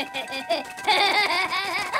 ハハハハ!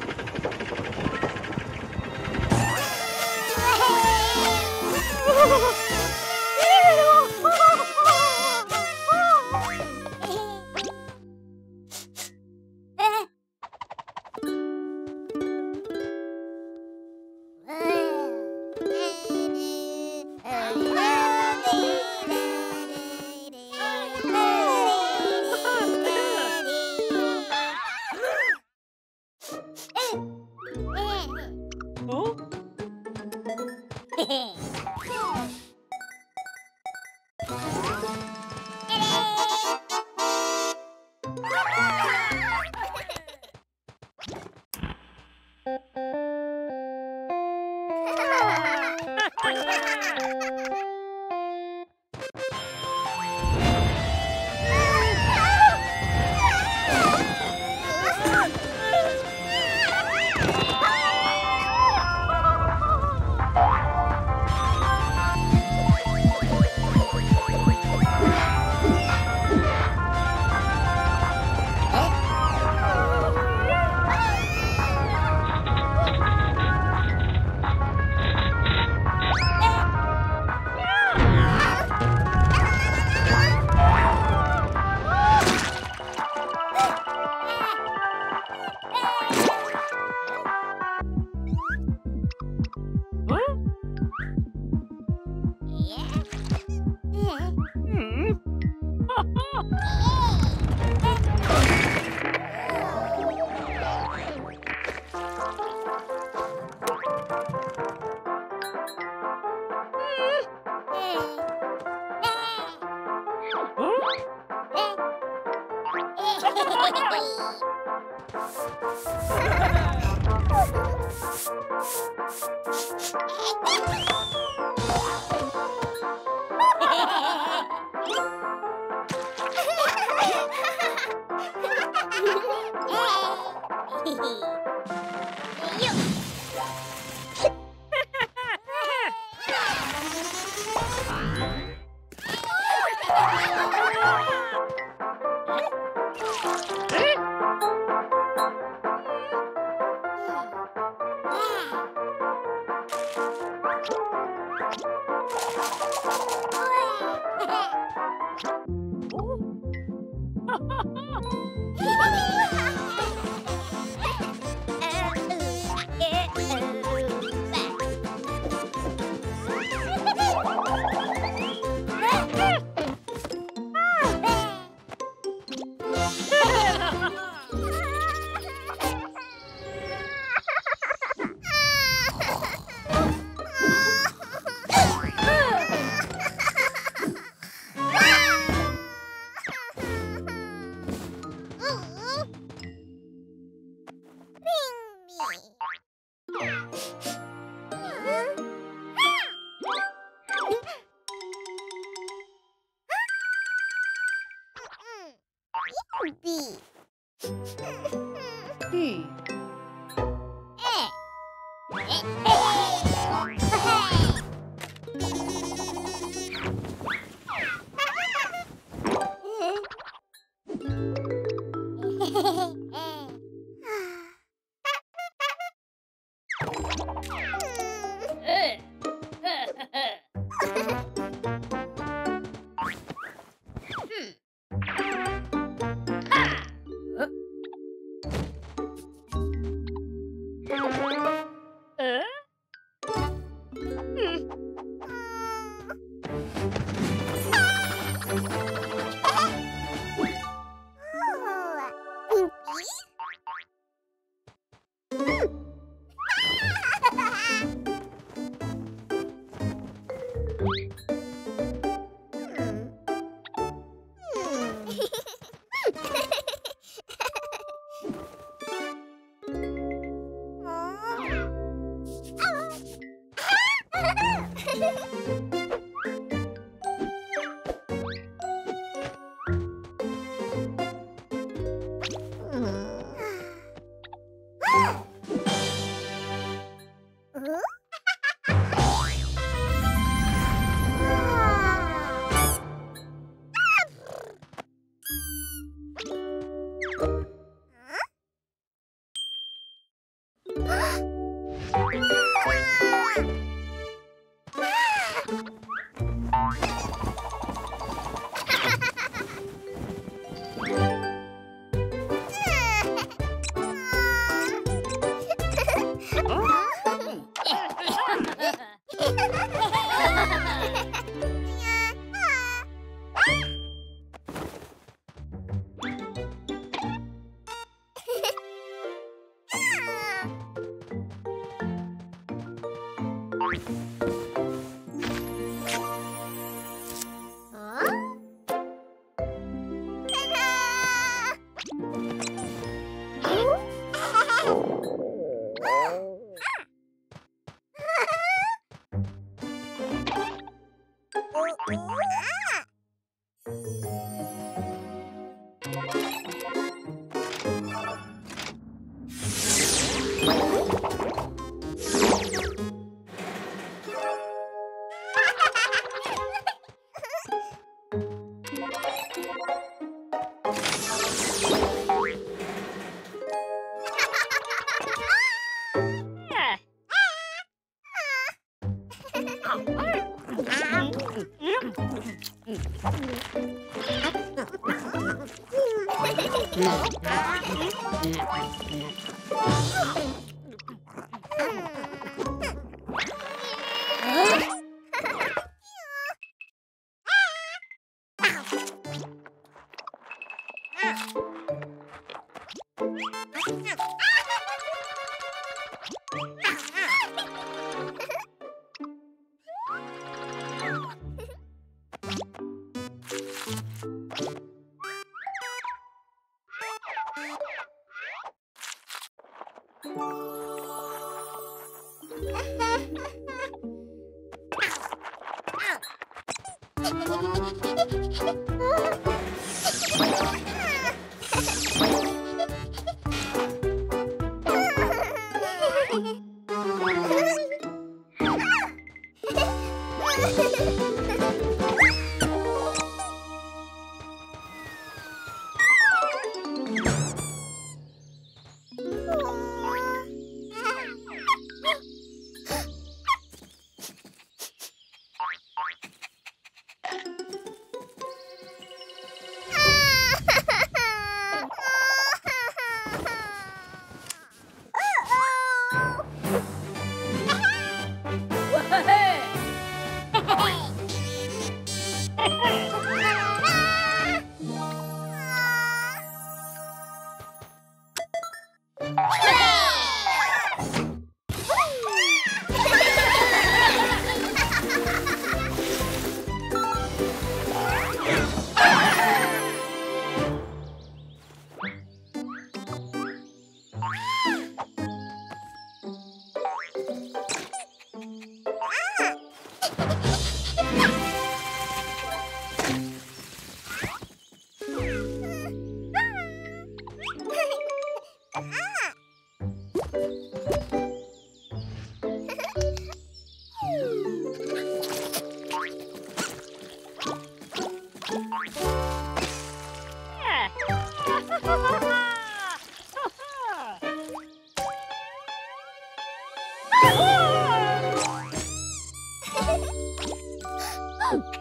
ちょっと待って。嘿嘿。ピッ! now. Woo!